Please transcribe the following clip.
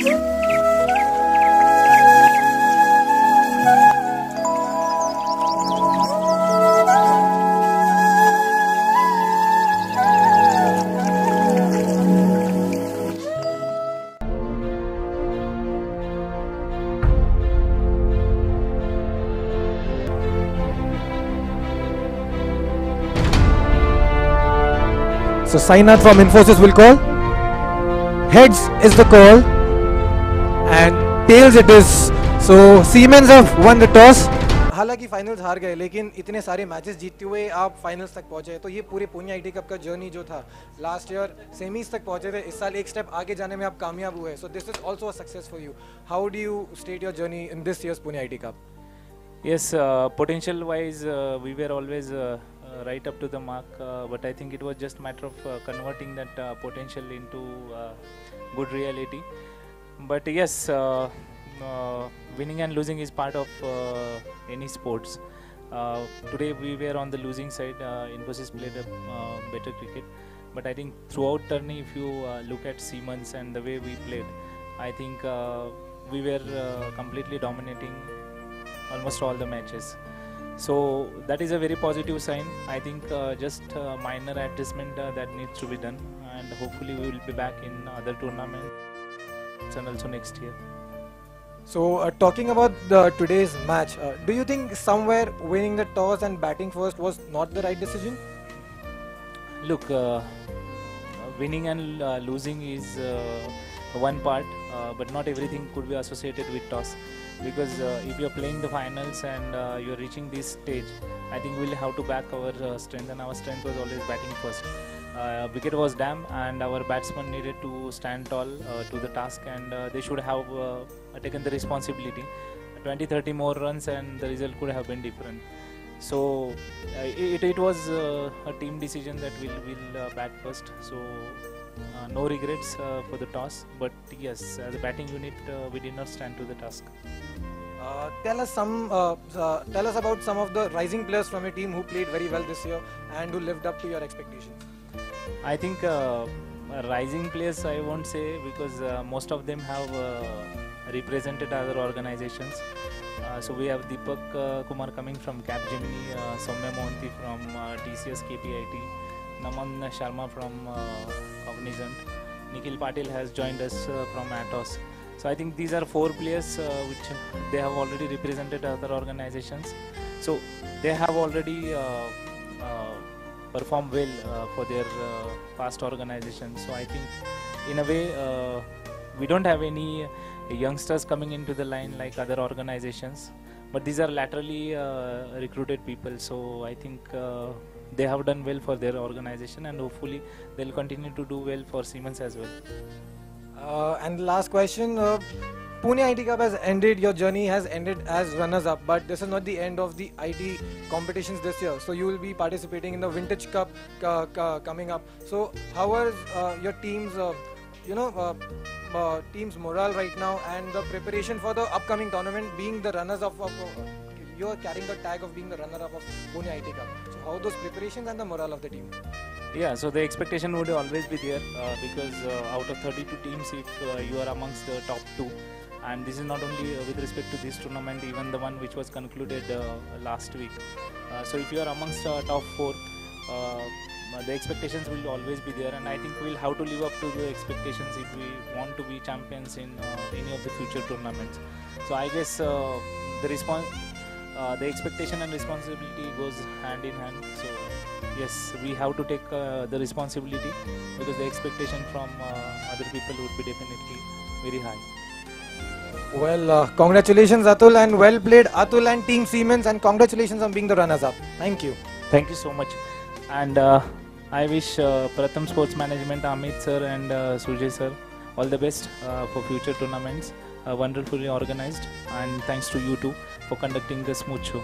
So sign Sainath from Infosys will call. Heads is the call. And tails it is. So Siemens have won the toss. हालाँकि finals हार गए लेकिन इतने सारे matches जीतते हुए आप फाइनल्स तक पहुँचे तो ये पूरे पुणे आई कप का जर्नी जो था लास्ट ईयर सेमीज तक पहुँचे थे इस साल एक स्टेप आगे जाने में आप कामयाब हुए so this is also a success for you how do you state your journey in this years Pune I cup Yes, uh, potential wise, uh, we were always uh, uh, right up to the mark, uh, but I think it was just matter of uh, converting that uh, potential into uh, good reality. But yes, uh, uh, winning and losing is part of uh, any sports. Uh, today we were on the losing side. Uh, Infosys played a uh, better cricket, but I think throughout the tourney, if you look at Siemens and the way we played, I think we were completely dominating almost all the matches. So that is a very positive sign. I think uh, just minor adjustment uh, that needs to be done, and hopefully we will be back in other tournaments and also next year. So uh, talking about the today's match, uh, do you think somewhere winning the toss and batting first was not the right decision? Look, uh, winning and uh, losing is uh, one part, uh, but not everything could be associated with toss. Because uh, if you're playing the finals and uh, you're reaching this stage, I think we'll have to back our uh, strength, and our strength was always batting first. Uh, wicket was damp, and our batsmen needed to stand tall uh, to the task, and uh, they should have uh, taken the responsibility. 20 30 more runs, and the result could have been different. So uh, it, it was uh, a team decision that we'll, we'll bat first. So no regrets for the toss. But yes, as a batting unit, we did not stand to the task. Uh, tell us some. Uh, uh, tell us about some of the rising players from your team who played very well this year and who lived up to your expectations. I think uh, rising players I won't say because uh, most of them have uh, represented other organizations. Uh, so we have Deepak uh, Kumar coming from Capgemini, uh, Soumya Mohanty from uh, TCS KPIT, Naman Sharma from Cognizant, Nikhil Patil has joined us from Atos. So I think these are four players which they have already represented other organizations. So they have already uh, well uh, for their uh, past organizations. So I think in a way uh, we don't have any youngsters coming into the line like other organizations, but these are laterally uh, recruited people. So I think uh, they have done well for their organization, and hopefully they'll continue to do well for Siemens as well. Uh, and last question. Uh, Pune IT Cup has ended, your journey has ended as runners up, but this is not the end of the IT competitions this year. So you will be participating in the Vintage Cup uh, co- coming up. So, how are uh, your team's, uh, you know, uh, uh, team's morale right now and the preparation for the upcoming tournament being the runners up of, uh, you're carrying the tag of being the runner up of Pune IT Cup. So, how are those preparations and the morale of the team? Yeah, so the expectation would always be there uh, because uh, out of 32 teams, if uh, you are amongst the top two, and this is not only uh, with respect to this tournament, even the one which was concluded uh, last week. Uh, so if you are amongst top four, uh, the expectations will always be there, and I think we'll have to live up to the expectations if we want to be champions in any of the future tournaments. So I guess the response, uh, the expectation and responsibility goes hand in hand. So yes, we have to take uh, the responsibility because the expectation from uh, other people would be definitely very high. Well, uh, congratulations, Atul, and well played, Atul and Team Siemens, and congratulations on being the runners up. Thank you. Thank you so much. And uh, I wish uh, Pratham Sports Management, Amit sir and uh, Sujay sir, all the best uh, for future tournaments. Uh, wonderfully organized, and thanks to you too for conducting the smooth show.